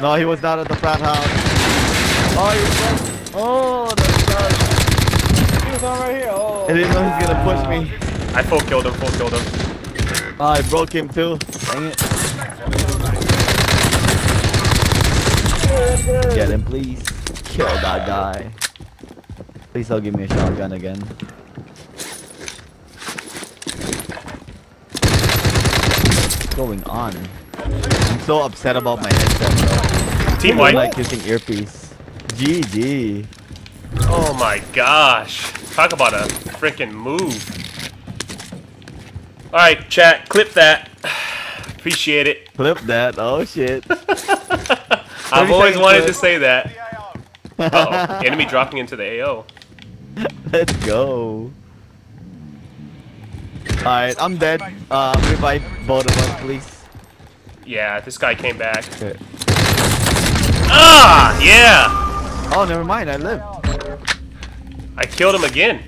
No, he was not at the frat house. Oh, he was. Oh, that's done. He was on right here. Oh. I didn't know he was gonna push me. I full killed him, full killed him. Oh, I broke him too. Dang it. Get him, please. Kill that guy. Please don't give me a shotgun again. What's going on? I'm so upset about my headset, bro. Team I white. like using earpiece. GG. Oh my gosh. Talk about a freaking move. Alright, chat, clip that. Appreciate it. Clip that. Oh shit. I've always wanted clip. to say that. Uh oh. Enemy dropping into the AO. Let's go. Alright, I'm dead. Uh, revive both of us, please. Yeah, this guy came back. Okay. Ah! Yeah! Oh, never mind. I live. I killed him again.